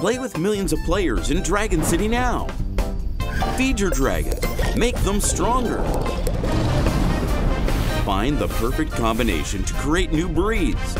Play with millions of players in Dragon City now. Feed your dragons. Make them stronger. Find the perfect combination to create new breeds.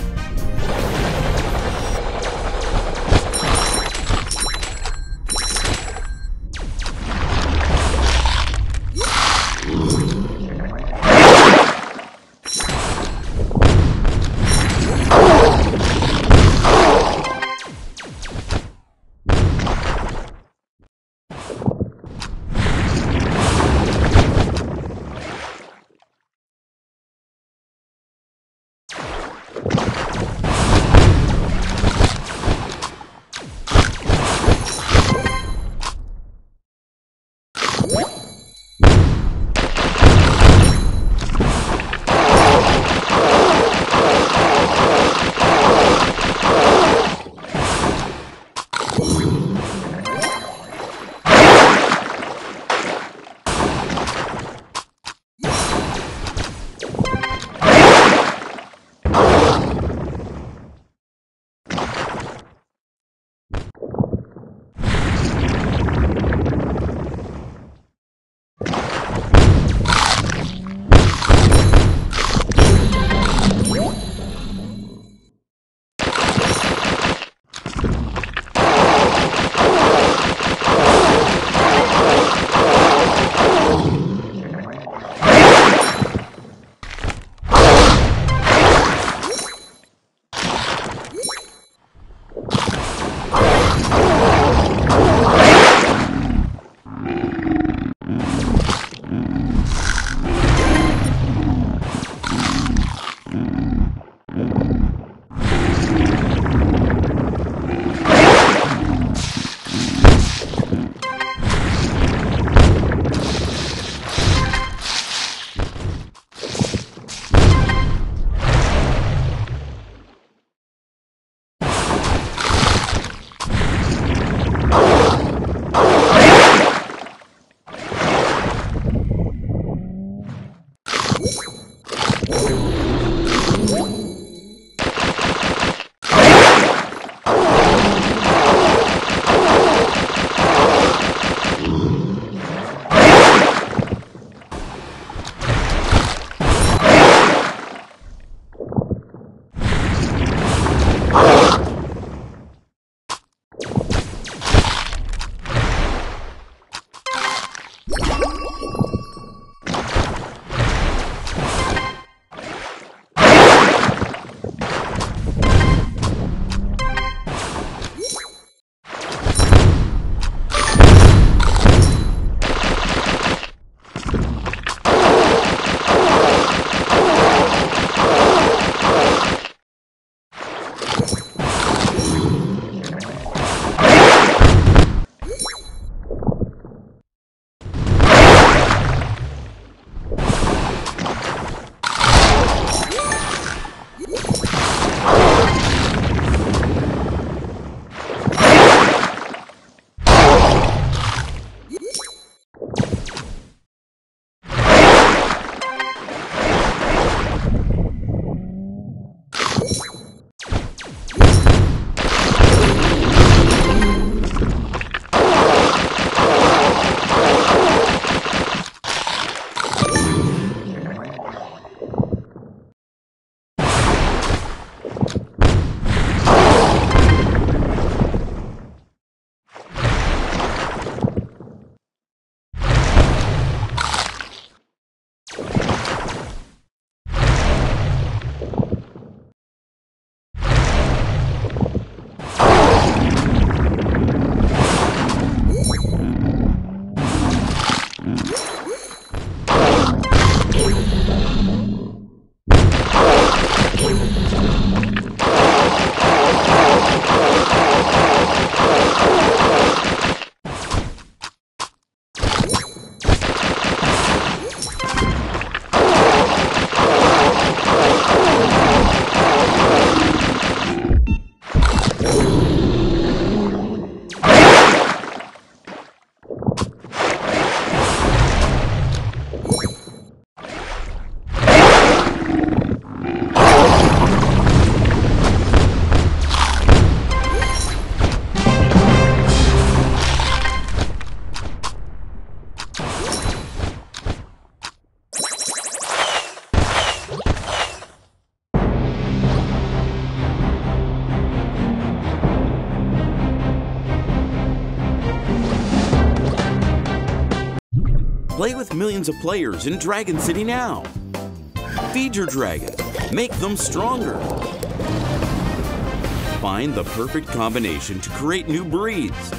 With millions of players in Dragon City now. Feed your dragon. Make them stronger. Find the perfect combination to create new breeds.